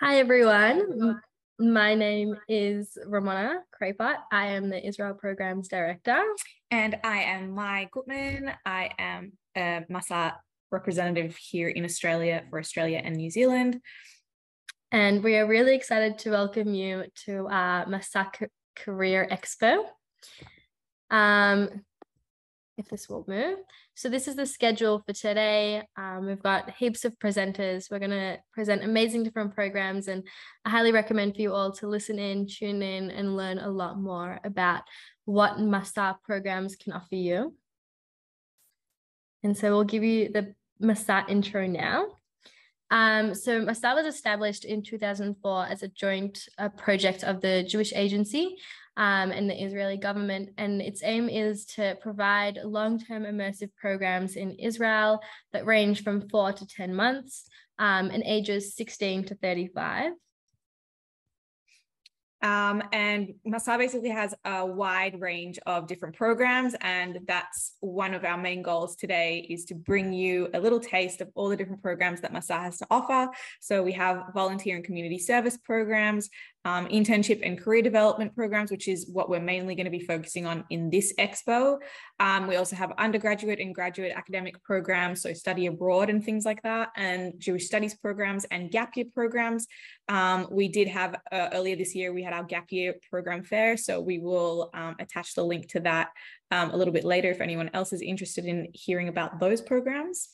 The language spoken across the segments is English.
Hi, everyone. My name is Ramona Crapot. I am the Israel Programs Director. And I am Mai Gutman. I am a MASA representative here in Australia for Australia and New Zealand. And we are really excited to welcome you to our MASA Career Expo. Um, if this will move. So this is the schedule for today. Um, we've got heaps of presenters. We're going to present amazing different programs and I highly recommend for you all to listen in, tune in and learn a lot more about what MASA programs can offer you. And so we'll give you the MASA intro now. Um, so MASA was established in 2004 as a joint uh, project of the Jewish Agency um, and the Israeli government. And its aim is to provide long term immersive programs in Israel that range from four to 10 months um, and ages 16 to 35. Um, and MASA basically has a wide range of different programs. And that's one of our main goals today is to bring you a little taste of all the different programs that MASA has to offer. So we have volunteer and community service programs, um, internship and career development programs, which is what we're mainly going to be focusing on in this expo. Um, we also have undergraduate and graduate academic programs, so study abroad and things like that, and Jewish studies programs and gap year programs. Um, we did have uh, earlier this year, we had our gap year program fair, so we will um, attach the link to that um, a little bit later if anyone else is interested in hearing about those programs.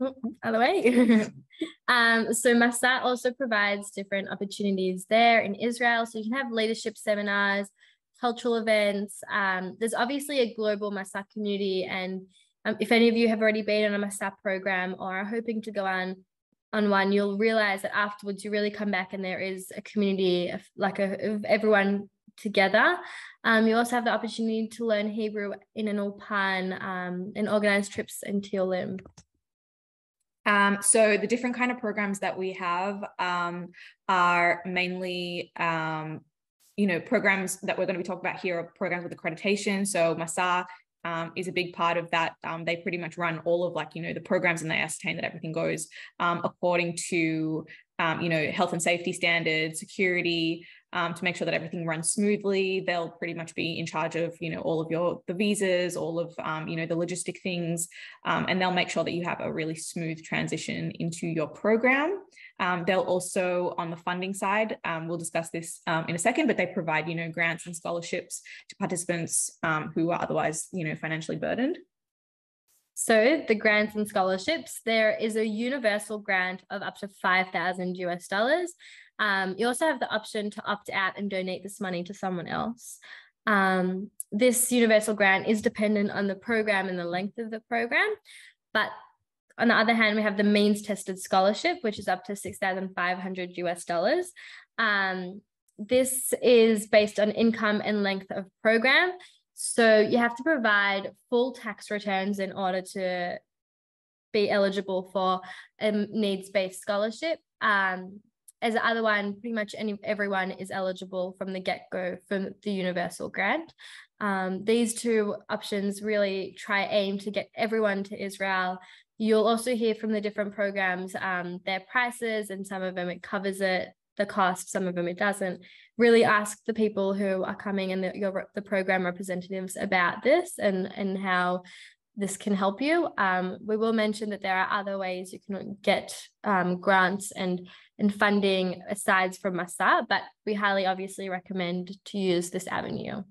Oh, the way. um, so MASA also provides different opportunities there in Israel. So you can have leadership seminars, cultural events. Um, there's obviously a global MASA community. And um, if any of you have already been on a MASA program or are hoping to go on on one, you'll realize that afterwards you really come back and there is a community of like a, of everyone together. Um, you also have the opportunity to learn Hebrew in an Ulpan um, and organize trips in Tiolim. Um, so the different kind of programs that we have um, are mainly, um, you know, programs that we're going to be talking about here are programs with accreditation. So MASA um, is a big part of that. Um, they pretty much run all of like, you know, the programs and they ascertain that everything goes um, according to, you know, health and safety standards, security, um, to make sure that everything runs smoothly. They'll pretty much be in charge of, you know, all of your the visas, all of, um, you know, the logistic things, um, and they'll make sure that you have a really smooth transition into your program. Um, they'll also, on the funding side, um, we'll discuss this um, in a second, but they provide, you know, grants and scholarships to participants who are otherwise, you know, financially burdened. So the grants and scholarships, there is a universal grant of up to 5,000 US dollars um, you also have the option to opt out and donate this money to someone else. Um, this universal grant is dependent on the program and the length of the program. But on the other hand, we have the means tested scholarship, which is up to 6,500 US dollars. Um, this is based on income and length of program. So you have to provide full tax returns in order to be eligible for a needs based scholarship. Um, as the other one, pretty much any everyone is eligible from the get go for the universal grant. Um, these two options really try aim to get everyone to Israel. You'll also hear from the different programs um, their prices, and some of them it covers it the cost, some of them it doesn't. Really ask the people who are coming and the, your, the program representatives about this and and how this can help you. Um, we will mention that there are other ways you can get um, grants and and funding aside from MASA, but we highly obviously recommend to use this avenue.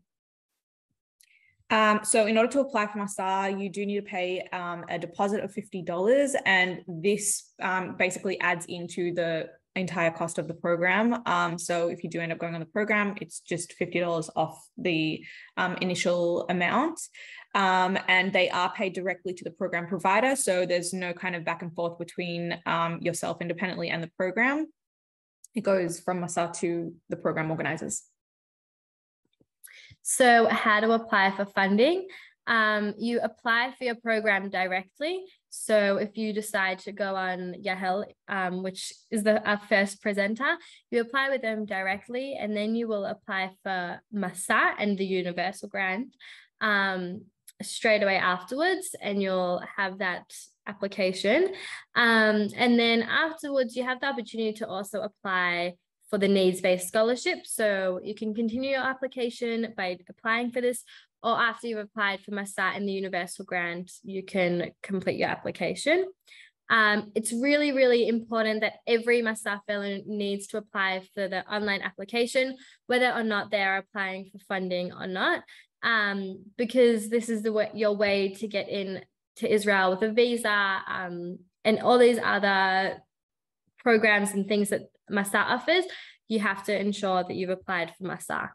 Um, so in order to apply for MASA, you do need to pay um, a deposit of $50 and this um, basically adds into the entire cost of the program. Um, so if you do end up going on the program, it's just $50 off the um, initial amount. Um, and they are paid directly to the program provider. So there's no kind of back and forth between um, yourself independently and the program. It goes from MASA to the program organizers. So how to apply for funding? Um, you apply for your program directly so if you decide to go on Yahel, um, which is the our first presenter, you apply with them directly, and then you will apply for MASA and the Universal Grant. Um, straight away afterwards and you'll have that application. Um, and then afterwards, you have the opportunity to also apply for the needs-based scholarship. So you can continue your application by applying for this, or after you've applied for MASA and the Universal Grant, you can complete your application. Um, it's really, really important that every MASA fellow needs to apply for the online application, whether or not they are applying for funding or not, um, because this is the way, your way to get in to Israel with a visa um, and all these other programs and things that MASA offers. You have to ensure that you've applied for MASA.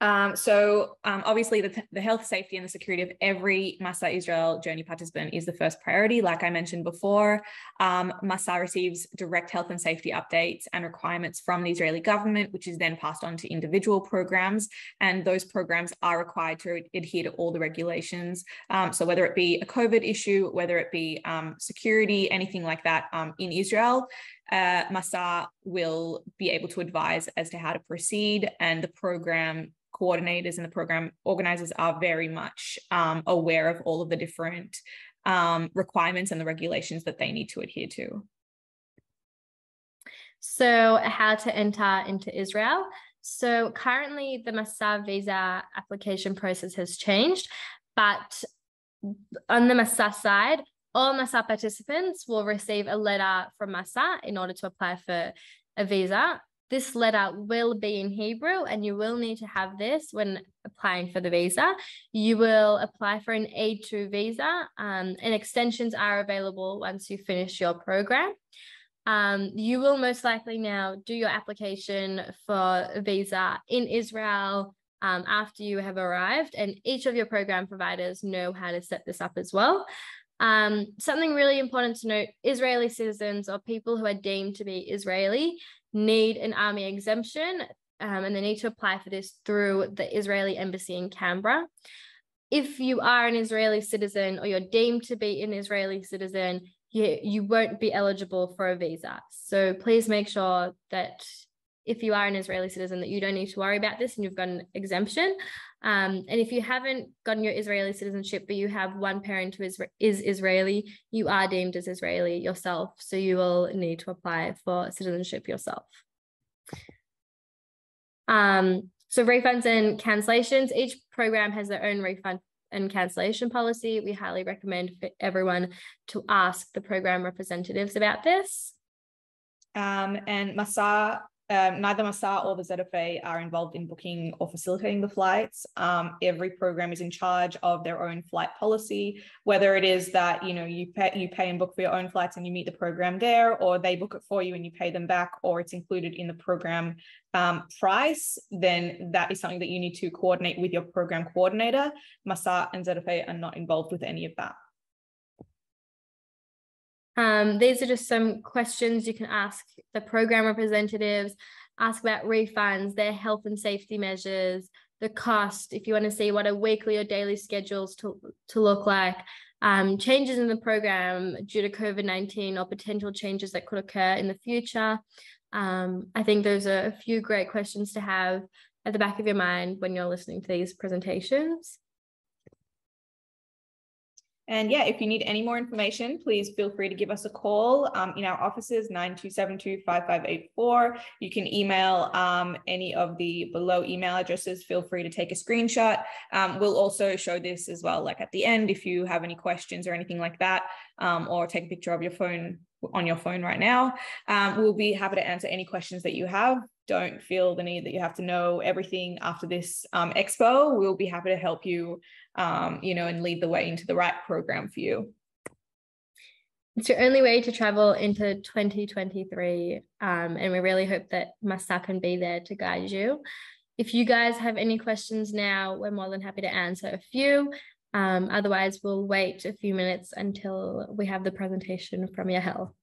Um, so um, obviously the, the health, safety and the security of every Masa Israel journey participant is the first priority. Like I mentioned before, um, receives direct health and safety updates and requirements from the Israeli government, which is then passed on to individual programs. And those programs are required to adhere to all the regulations. Um, so whether it be a COVID issue, whether it be um, security, anything like that um, in Israel, uh, will be able to advise as to how to proceed and the program coordinators and the program organizers are very much um, aware of all of the different um, requirements and the regulations that they need to adhere to. So, how to enter into Israel? So, currently, the Masa visa application process has changed, but on the Masa side, all Masa participants will receive a letter from Masa in order to apply for a visa. This letter will be in Hebrew, and you will need to have this when applying for the visa. You will apply for an A2 visa, um, and extensions are available once you finish your program. Um, you will most likely now do your application for a visa in Israel um, after you have arrived, and each of your program providers know how to set this up as well. Um, something really important to note Israeli citizens or people who are deemed to be Israeli need an army exemption um, and they need to apply for this through the Israeli embassy in Canberra. If you are an Israeli citizen or you're deemed to be an Israeli citizen, you, you won't be eligible for a visa. So please make sure that if you are an Israeli citizen, that you don't need to worry about this and you've got an exemption. Um, and if you haven't gotten your Israeli citizenship, but you have one parent who is, is Israeli, you are deemed as Israeli yourself. So you will need to apply for citizenship yourself. Um, so refunds and cancellations, each program has their own refund and cancellation policy. We highly recommend for everyone to ask the program representatives about this. Um, and Masa um, neither Masa or the ZFA are involved in booking or facilitating the flights. Um, every program is in charge of their own flight policy, whether it is that you know you pay you pay and book for your own flights and you meet the program there, or they book it for you and you pay them back, or it's included in the program um, price. Then that is something that you need to coordinate with your program coordinator. Masa and ZFA are not involved with any of that. Um, these are just some questions you can ask the program representatives, ask about refunds, their health and safety measures, the cost, if you want to see what a weekly or daily schedules to, to look like, um, changes in the program due to COVID 19 or potential changes that could occur in the future. Um, I think those are a few great questions to have at the back of your mind when you're listening to these presentations. And yeah, if you need any more information, please feel free to give us a call um, in our offices, 9272-5584. You can email um, any of the below email addresses. Feel free to take a screenshot. Um, we'll also show this as well, like at the end, if you have any questions or anything like that, um, or take a picture of your phone on your phone right now. Um, we'll be happy to answer any questions that you have. Don't feel the need that you have to know everything after this um, expo. We'll be happy to help you, um, you know, and lead the way into the right program for you. It's your only way to travel into 2023. Um, and we really hope that Masa can be there to guide you. If you guys have any questions now, we're more than happy to answer a few. Um, otherwise, we'll wait a few minutes until we have the presentation from Yahel.